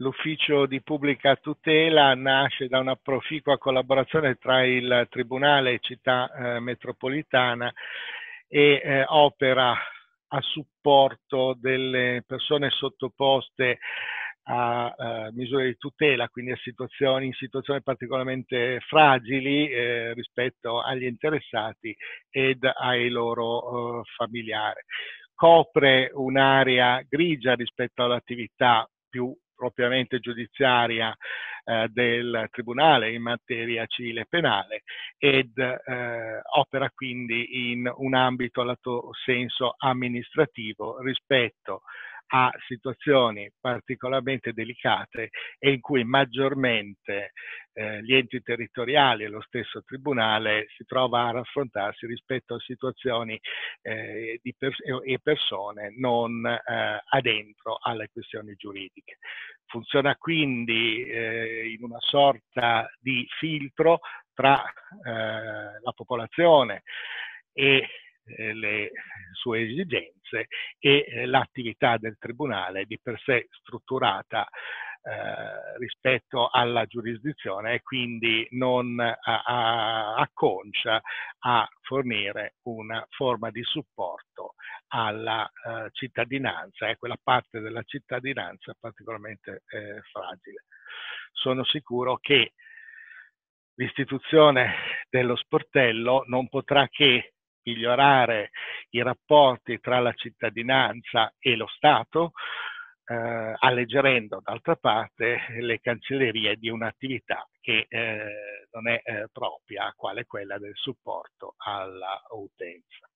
L'ufficio di pubblica tutela nasce da una proficua collaborazione tra il Tribunale e Città eh, Metropolitana e eh, opera a supporto delle persone sottoposte a uh, misure di tutela, quindi a situazioni, in situazioni particolarmente fragili eh, rispetto agli interessati ed ai loro uh, familiari. Copre un'area grigia rispetto all'attività più propriamente giudiziaria eh, del Tribunale in materia civile e penale ed eh, opera quindi in un ambito a lato senso amministrativo rispetto a situazioni particolarmente delicate e in cui maggiormente eh, gli enti territoriali e lo stesso Tribunale si trova a raffrontarsi rispetto a situazioni eh, pers- e persone non eh, adentro alle questioni giuridiche. Funziona quindi eh, in una sorta di filtro tra eh, la popolazione e le sue esigenze e eh, l'attività del Tribunale di per sé strutturata eh, rispetto alla giurisdizione e quindi non acconcia a fornire una forma di supporto alla eh, cittadinanza e quella parte della cittadinanza particolarmente eh, fragile. Sono sicuro che l'istituzione dello sportello non potrà che migliorare i rapporti tra la cittadinanza e lo Stato, eh, alleggerendo d'altra parte le cancellerie di un'attività che eh, non è eh, propria, quale quella del supporto alla utenza.